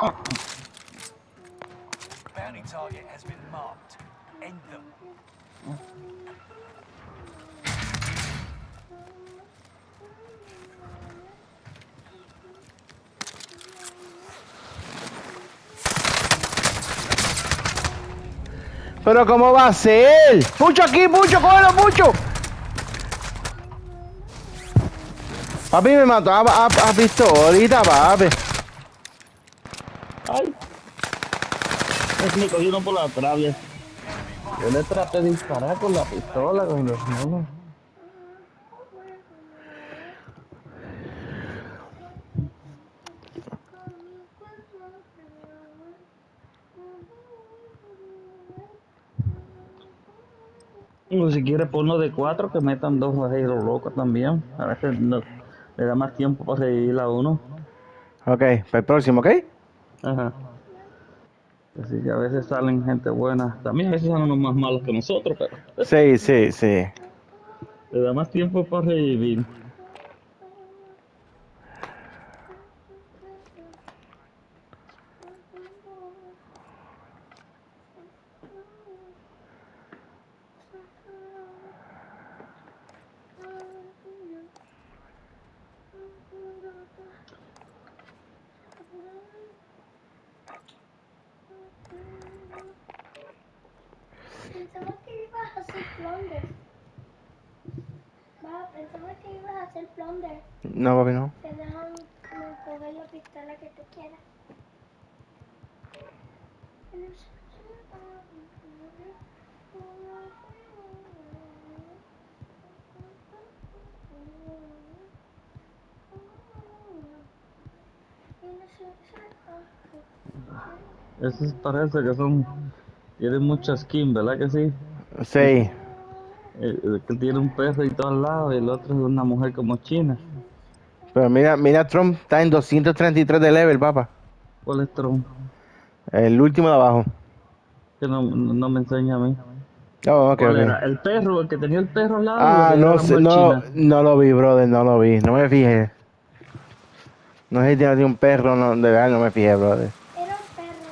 Bounty target has been marked. End them. Pero ¿cómo va a ser? Pucho aquí, Pucho, cógelo, Pucho. Papi me mató a, a, a pistolita, papi. Ay. Es que me cogí uno por la trave. Yo le traté de disparar con la pistola, con los monos. O si quiere ponlo de cuatro, que metan dos bajeros locos también. A veces no, le da más tiempo para seguir a uno. Ok, para el próximo, ¿ok? Ajá. Así que a veces salen gente buena. También a veces son unos más malos que nosotros, pero Sí, sí, sí. le da más tiempo para revivir. Pensaba que ibas a hacer plunder. Va, pensaba que ibas a hacer plunder. No, papi, no. Te dejan como coger la pistola que tú quieras. Esos parece que son. Tienen mucha skin, ¿verdad que sí? Sí. El, el que tiene un perro y todo al lado, y el otro es una mujer como china. Pero mira, mira, Trump está en 233 de level, papá. ¿Cuál es Trump? El último de abajo. Que no, no me enseña a mí. Oh, ok, ¿Cuál ok. era? ¿El perro? ¿El que tenía el perro al lado? Ah, ¿O el que no no, no lo vi, brother, no lo vi. No me fijé. No sé si tiene un perro, no, de verdad no me fijé, brother. Era un perro.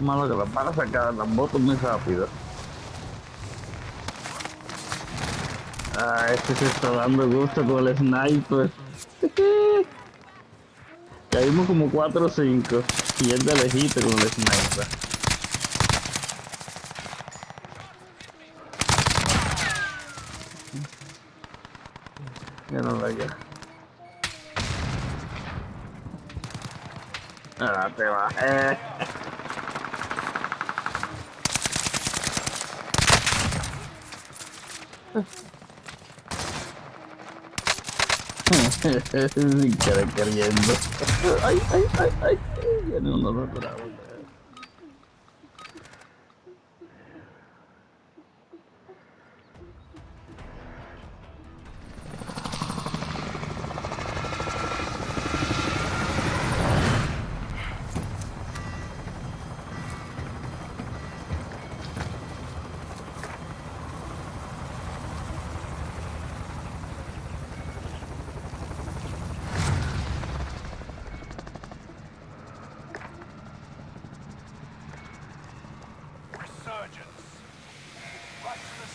Malo que las van a sacar las motos muy rápido. Ah, este se está dando gusto con el sniper. Caímos como 4 o 5. Y es de lejito con el sniper. Ya no la ya. Ah, te va. Eh. Sin querer queriendo. Ay, ay, ay, ay. Ya no nos logramos. Resurgence.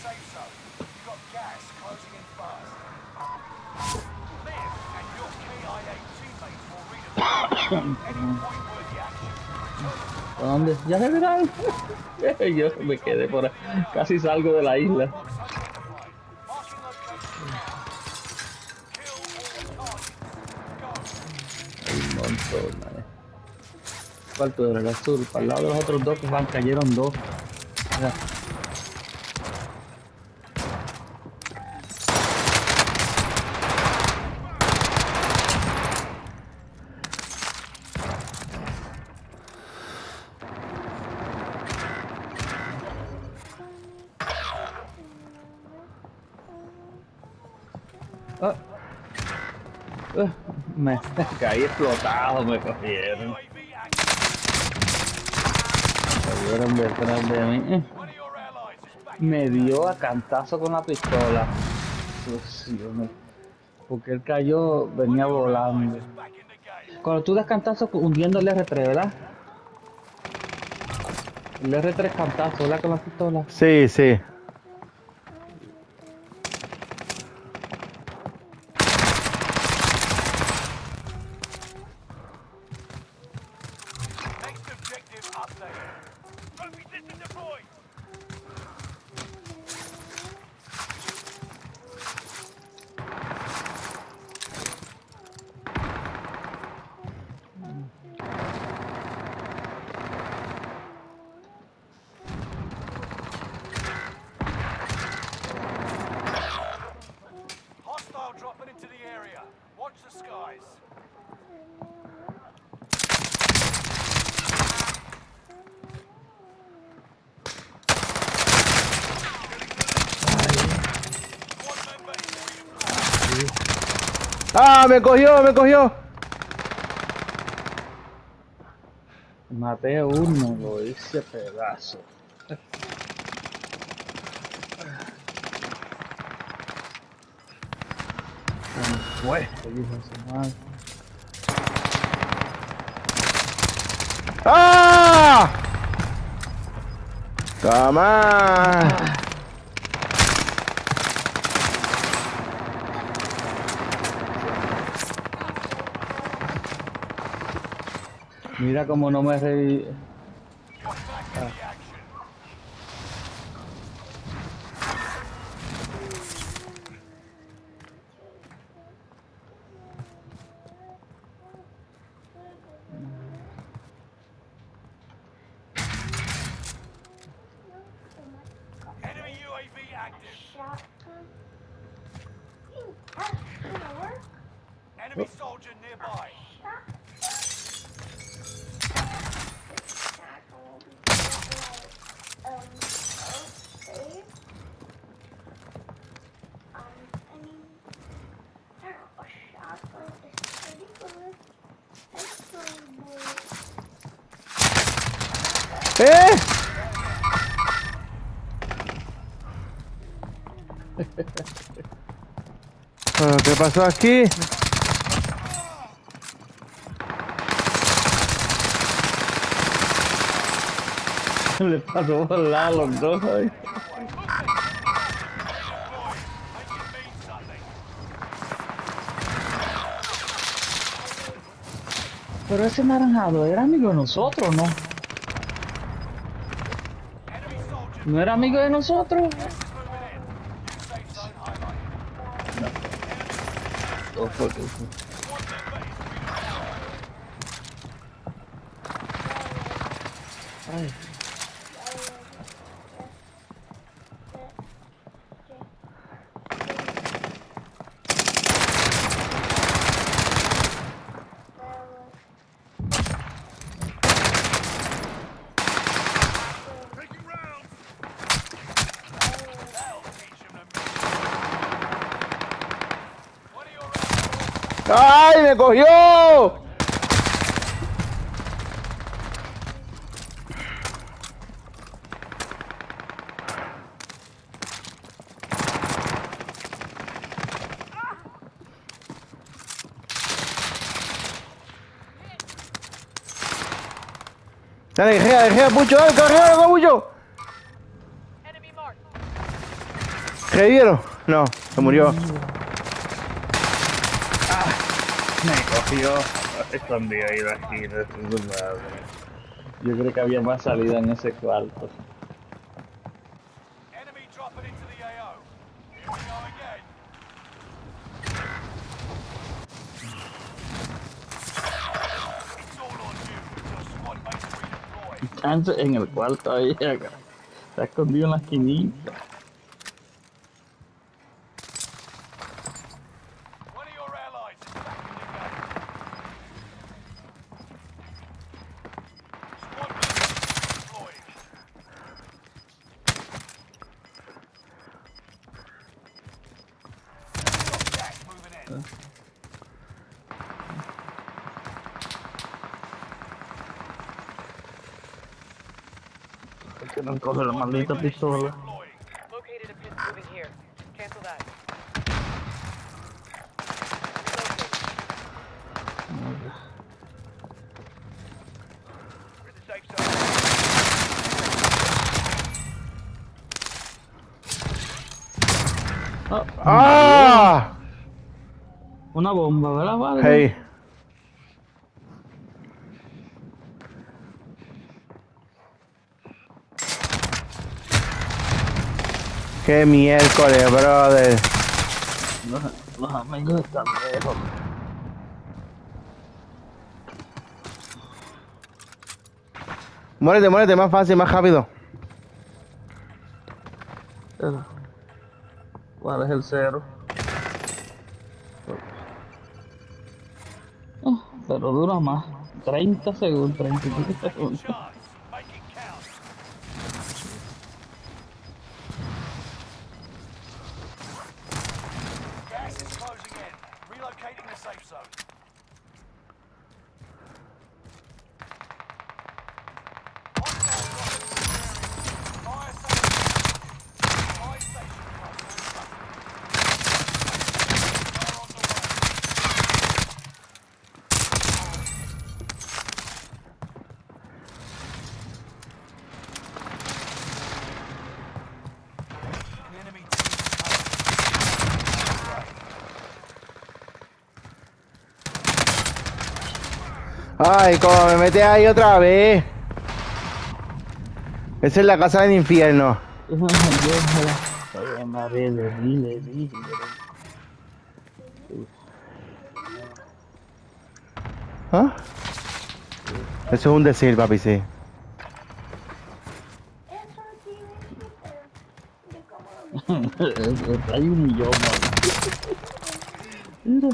Safe zone. You've got gas closing in fast. Live and your KIA teammates will redeploy. Any point-worthy action. ¿A dónde? Ya se. Yo me quedé por ahí. Casi salgo de la isla. Un montón, man. ¿Cuál tú eres? Azul. Para el lado de los otros dos que van, cayeron dos. Me caí explotado, me cogieron. Fueron detrás de mí. Me dio a cantazo con la pistola. Porque él cayó, venía volando. Cuando tú das cantazo hundiendo el R3, ¿verdad? El R3 cantazo, ¿verdad? Con la pistola. Sí, sí. ¡Ah! ¡Me cogió! ¡Me cogió! Maté uno, lo hice pedazo. ¿Cómo fue? ¡Ah! ¡Toma! Mira cómo no me reí. ¿Qué pasó aquí? Le pasó por la los dos ahí. Pero ese naranjado era amigo de nosotros, ¿no? ¿No era amigo de nosotros? そうですね。はい。¡Me cogió! Dale, guerrera, guerrera, mucho, dale, mucho. ¿Revivieron? No, se murió. Me cogió. Escondido ahí de aquí, de su madre. Yo creo que había más salida en ese cuarto. en el cuarto ahí, acá. Está escondido en la esquinita. Que no coge la maldita pistola. Ah, ¡Ah! Una bomba, ¿verdad? Vale. Hey. Qué miércoles, brother. Los, los amigos están lejos. Muérete, muérete, más fácil, más rápido. ¿Cuál es el cero? Ah, pero dura más. 30 segundos, 35 segundos. Ay, como me mete ahí otra vez. Esa es la casa del infierno. ¿Ah? Eso es un decir, papi, sí. Hay un millón. Mira.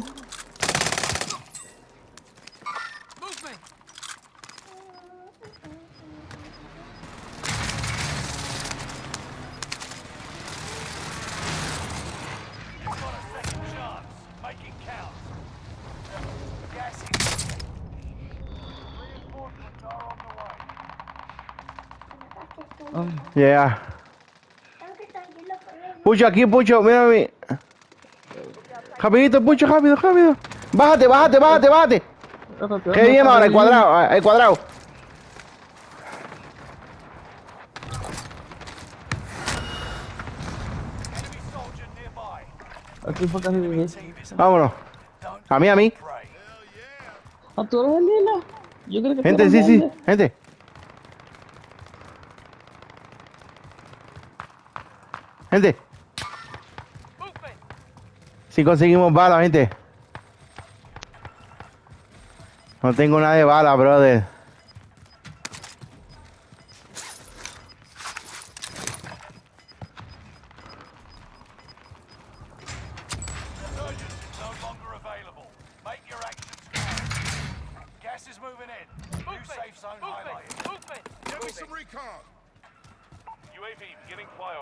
Ah, Yeah. Pucho, aquí, Pucho, mira a mí. Rapidito, Pucho, rápido, rápido. Bájate, bájate, bájate, bájate. ¿Qué ¿dónde bien ahora? El cuadrado, ah, el cuadrado. Aquí fue casi Vámonos. A mí, a mí. eres el lila. Yo creo que tú Gente, sí, sí. Gente. Gente. Movement! Si conseguimos balas, gente. No tengo nada de bala, brother. Gas is moving in. New safe zone Movement! highlighted. Movement! Give me some recon. UAV beginning flyover.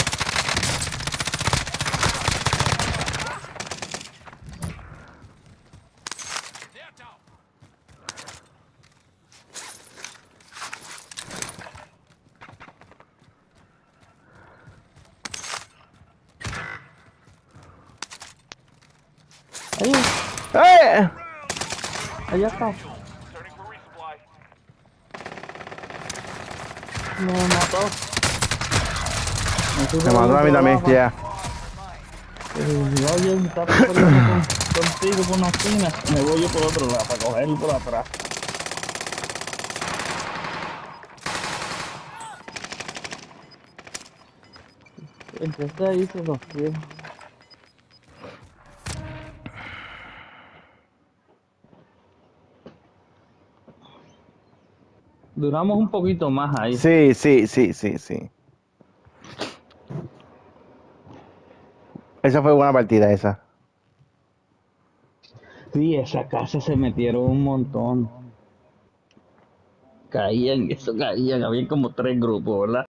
They're down. Aí. Aí. Aí já tá. Não, não, não. Me mató. A mí también, ya. Yo peleando con, contigo por una esquina. Me voy yo por otro lado para cogerlo por atrás. Empecé ahí se los pies. Duramos un poquito más ahí. Sí, sí, sí, sí, sí. Esa fue buena partida, esa. Sí, esa casa se metieron un montón. Caían, eso caían, había como tres grupos, ¿verdad?